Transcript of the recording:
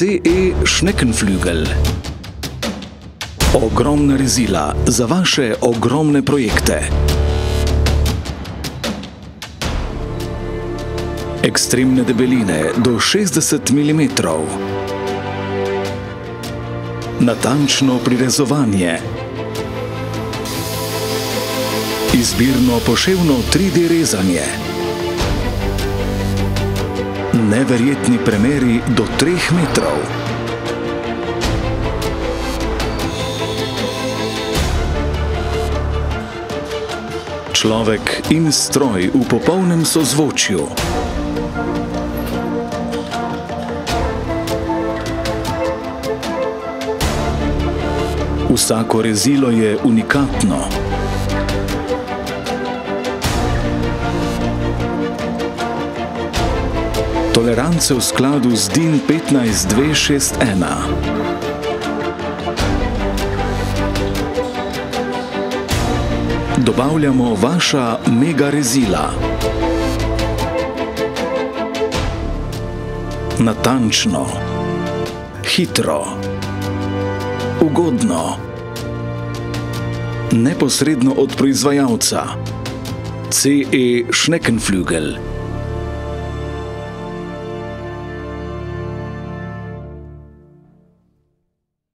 CE Schneckenflügel. Ogromna rezila za vaše ogromne projekte. Ekstremne debeline do 60 mm. Natančno prirezovanje. Izbirno poševno 3D rezanje. Neverjetni premeri do 3 metrov. Človek in stroj v popolnem sozvočju. Vsako rezilo je unikatno. Tolerance v skladu z DIN 15261. Dobavljamo vaša mega rezila. Natančno, hitro, ugodno, neposredno od proizvajalca. CE Schneckenflügel.